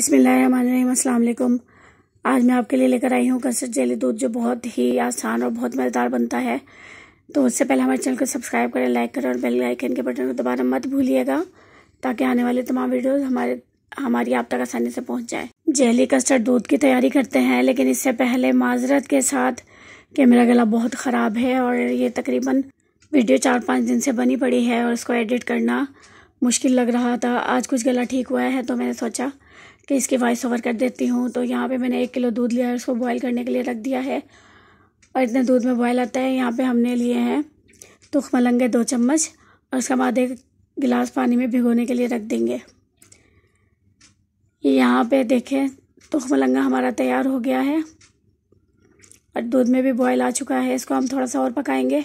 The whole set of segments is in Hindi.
बिसमीम आज मैं आपके लिए लेकर आई हूँ कस्टर्ड जेली दूध, जो बहुत ही आसान और बहुत मज़ेदार बनता है। तो उससे पहले हमारे चैनल को सब्सक्राइब करें, लाइक करें और बेल आइकन के बटन को दोबारा मत भूलिएगा, ताकि आने वाले तमाम वीडियोस हमारे, हमारी आप तक आसानी से पहुँच जाए। जेली कस्टर्ड दूध की तैयारी करते हैं, लेकिन इससे पहले माजरत के साथ कि मेरा गला बहुत ख़राब है और ये तकरीबन वीडियो चार पाँच दिन से बनी पड़ी है और उसको एडिट करना मुश्किल लग रहा था। आज कुछ गला ठीक हुआ है तो मैंने सोचा कि इसकी वॉइस ओवर कर देती हूँ। तो यहाँ पे मैंने एक किलो दूध लिया है, उसको बॉईल करने के लिए रख दिया है। और इतने दूध में बॉयल आता है, यहाँ पे हमने लिए हैं तुख मलंगे दो चम्मच और उसके बाद एक गिलास पानी में भिगोने के लिए रख देंगे। यहाँ पे देखें तुख मलंगा हमारा तैयार हो गया है। और दूध में भी बॉयल आ चुका है, इसको हम थोड़ा सा और पकाएँगे।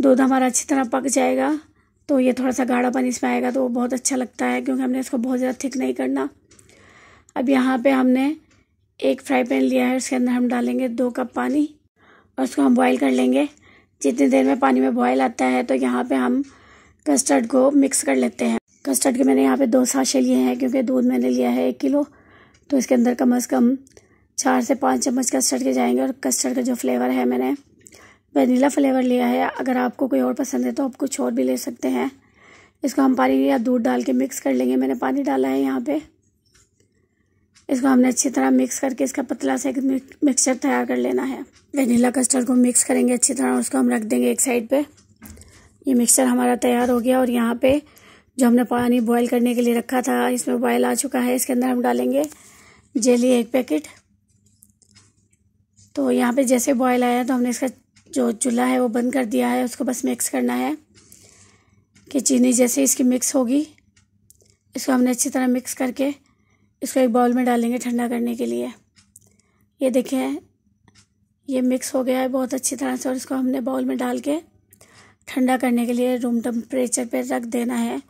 दूध हमारा अच्छी तरह पक जाएगा। तो ये थोड़ा सा गाढ़ापन इसमें आएगा तो वो बहुत अच्छा लगता है क्योंकि हमने इसको बहुत ज़्यादा थिक नहीं करना। अब यहाँ पे हमने एक फ्राई पैन लिया है, उसके अंदर हम डालेंगे दो कप पानी और उसको हम बॉईल कर लेंगे। जितनी देर में पानी में बॉयल आता है तो यहाँ पे हम कस्टर्ड को मिक्स कर लेते हैं। कस्टर्ड के मैंने यहाँ पे दो साशे लिए हैं क्योंकि दूध मैंने लिया है एक किलो। तो इसके अंदर कम अज़ कम चार से पाँच चम्मच कस्टर्ड के जाएँगे और कस्टर्ड का जो फ्लेवर है मैंने वनीला फ्लेवर लिया है। अगर आपको कोई और पसंद है तो आप कुछ और भी ले सकते हैं। इसको हम पानी या दूध डाल के मिक्स कर लेंगे। मैंने पानी डाला है यहाँ पे। इसको हमने अच्छी तरह मिक्स करके इसका पतला सा एक मिक्सचर तैयार कर लेना है। वनीला कस्टर्ड को मिक्स करेंगे अच्छी तरह उसको हम रख देंगे एक साइड पे। ये मिक्सचर हमारा तैयार हो गया और यहाँ पे जो हमने पानी बॉयल करने के लिए रखा था, इसमें बॉयल आ चुका है। इसके अंदर हम डालेंगे जेली एक पैकेट तो यहाँ पे जैसे बॉयल आया तो हमने इसका जो चूल्हा है वो बंद कर दिया है, उसको बस मिक्स करना है। कि चीनी जैसे इसकी मिक्स होगी, इसको हमने अच्छी तरह मिक्स करके इसको एक बाउल में डालेंगे ठंडा करने के लिए। ये देखें, ये मिक्स हो गया है बहुत अच्छी तरह से और इसको हमने बाउल में डाल के ठंडा करने के लिए रूम टेम्परेचर पे रख देना है।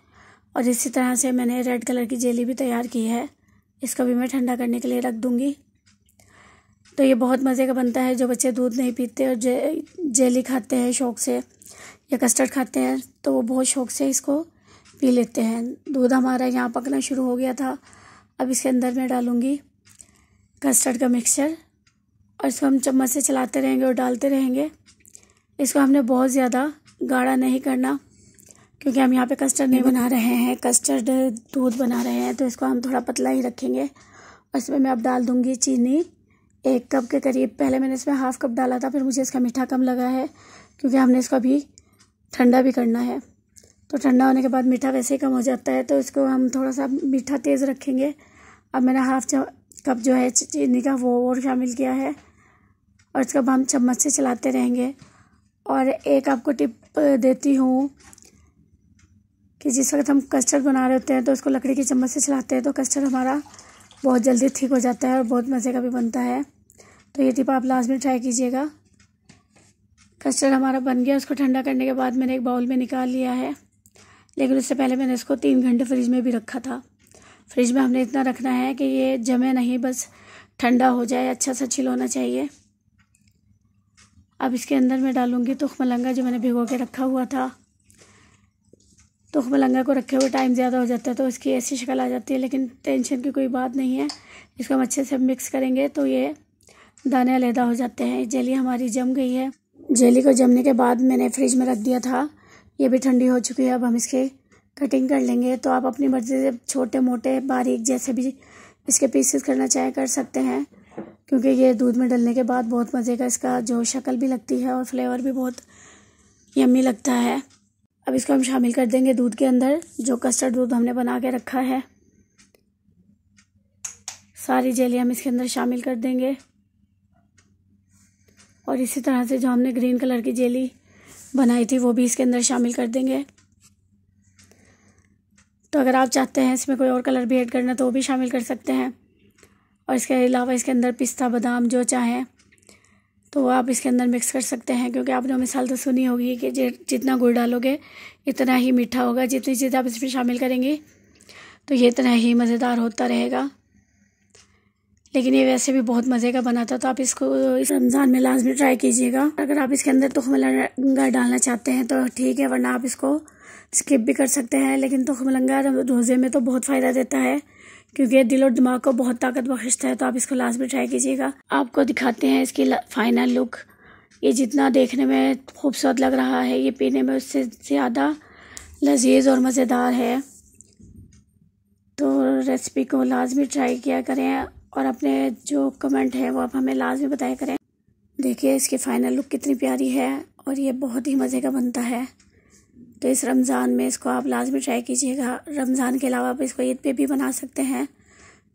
और इसी तरह से मैंने रेड कलर की जेली भी तैयार की है, इसको भी मैं ठंडा करने के लिए रख दूँगी। तो ये बहुत मज़े का बनता है जो बच्चे दूध नहीं पीते और जे, जेली खाते हैं शौक़ से या कस्टर्ड खाते हैं तो वो बहुत शौक़ से इसको पी लेते हैं। दूध हमारा यहाँ पकना शुरू हो गया था। अब इसके अंदर मैं डालूँगी कस्टर्ड का मिक्सचर और इसको हम चम्मच से चलाते रहेंगे और डालते रहेंगे। इसको हमने बहुत ज़्यादा गाढ़ा नहीं करना, क्योंकि हम यहाँ पे कस्टर्ड नहीं बना रहे हैं, कस्टर्ड दूध बना रहे हैं तो इसको हम थोड़ा पतला ही रखेंगे। और इसमें मैं अब डाल दूँगी चीनी। एक कप के करीब। पहले मैंने इसमें हाफ़ कप डाला था, फिर मुझे इसका मीठा कम लगा है, क्योंकि हमने इसको अभी ठंडा भी करना है। तो ठंडा होने के बाद मीठा वैसे ही कम हो जाता है तो इसको हम थोड़ा सा मीठा तेज़ रखेंगे। अब मैंने हाफ़ कप जो है चीनी का वो और शामिल किया है, और इसको हम चम्मच से चलाते रहेंगे। और एक आपको टिप देती हूँ कि जिस वक्त हम कस्टर्ड बना रहे होते हैं तो उसको लकड़ी की चम्मच से चलाते हैं तो कस्टर्ड हमारा बहुत जल्दी ठीक हो जाता है और बहुत मज़े का भी बनता है। तो ये टिप आप लास्ट में ट्राई कीजिएगा। कस्टर्ड हमारा बन गया, उसको ठंडा करने के बाद मैंने एक बाउल में निकाल लिया है। लेकिन उससे पहले मैंने इसको तीन घंटे फ्रिज में भी रखा था। फ्रिज में हमने इतना रखना है कि ये जमे नहीं, बस ठंडा हो जाए अच्छा सा छिल होना चाहिए। अब इसके अंदर मैं डालूँगी तुख मलंगा जो मैंने भिगो के रखा हुआ था। तो मलंगा को रखे हुए टाइम ज़्यादा हो जाता है तो इसकी ऐसी शक्ल आ जाती है, लेकिन टेंशन की कोई बात नहीं है। इसको हम अच्छे से मिक्स करेंगे तो ये दाने अलहदा हो जाते हैं। जेली हमारी जम गई है। जेली को जमने के बाद मैंने फ्रिज में रख दिया था। ये भी ठंडी हो चुकी है, अब हम इसके कटिंग कर लेंगे। तो आप अपनी मर्ज़ी से छोटे, मोटे, बारीक जैसे भी इसके पीसेस करना चाहे कर सकते हैं, क्योंकि ये दूध में डलने के बाद बहुत मज़े का इसका जो शक्ल भी लगती है और फ्लेवर भी बहुत यम्मी लगता है। अब इसको हम शामिल कर देंगे दूध के अंदर, जो कस्टर्ड दूध हमने बना के रखा है। सारी जेली हम इसके अंदर शामिल कर देंगे। और इसी तरह से जो हमने ग्रीन कलर की जेली बनाई थी, वो भी इसके अंदर शामिल कर देंगे। तो अगर आप चाहते हैं इसमें कोई और कलर भी ऐड करना तो वो भी शामिल कर सकते हैं। और इसके अलावा इसके अंदर पिस्ता, बादाम, जो चाहें तो आप इसके अंदर मिक्स कर सकते हैं, क्योंकि आपने मिसाल तो सुनी होगी कि जितना गुड़ डालोगे, इतना ही मीठा होगा। जितनी चीज़ आप इसमें शामिल करेंगी तो ये इतना ही मज़ेदार होता रहेगा। लेकिन ये वैसे भी बहुत मज़े का बना था तो आप इसको इस रमज़ान में लाजमी ट्राई कीजिएगा। अगर आप इसके अंदर तुख तुखमलंगा डालना चाहते हैं तो ठीक है, वरना आप इसको स्किप भी कर सकते हैं। लेकिन तो मलंगा रोज़े में तो बहुत फ़ायदा देता है। क्योंकि ये दिल और दिमाग को बहुत ताकत बख्शता है तो आप इसको लाजमी ट्राई कीजिएगा। आपको दिखाते हैं इसकी फाइनल लुक ये जितना देखने में खूबसूरत लग रहा है, ये पीने में उससे ज़्यादा लजीज और मज़ेदार है। तो रेसिपी को लाजमी ट्राई किया करें और अपने जो कमेंट है वो आप हमें लाजमी बताया करें। देखिए, इसकी फ़ाइनल लुक कितनी प्यारी है और ये बहुत ही मज़े का बनता है। तो इस रमज़ान में इसको आप लाजमी ट्राई कीजिएगा। रमज़ान के अलावा आप इसको ईद पे भी बना सकते हैं।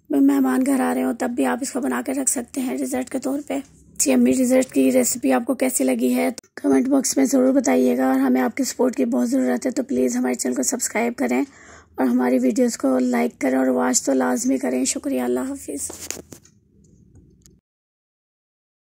मेहमान घर आ रहे हो, तब भी आप इसको बना कर रख सकते हैं डिज़र्ट के तौर पे। जी अम्मी डिज़र्ट की रेसिपी आपको कैसी लगी है? तो कमेंट बॉक्स में ज़रूर बताइएगा और हमें आपकी सपोर्ट की बहुत ज़रूरत है तो प्लीज़ हमारे चैनल को सब्सक्राइब करें और हमारी वीडियोज़ को लाइक करें और वॉच तो लाजमी करें। शुक्रिया, अल्लाह हाफिज़।